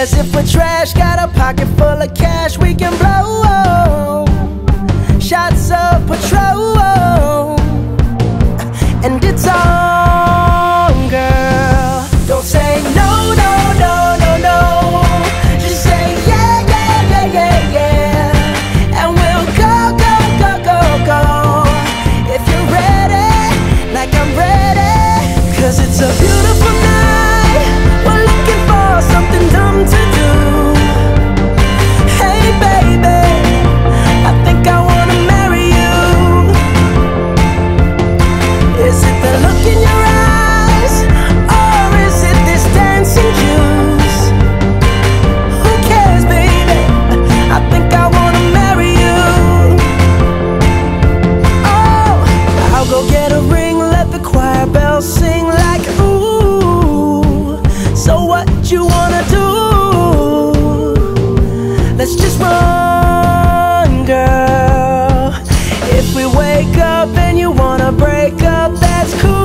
as if we're trash. Got a pocket full of cash we can blow. Shots of Patrón, and it's on, girl. Don't say no, no, no, no, no. Just say yeah, yeah, yeah, yeah, yeah, and we'll go, go, go, go, go. If you're ready, like I'm ready, Cause it's a beautiful night. We're looking for something done. Let's just run, girl. If we wake up and you wanna break up, that's cool.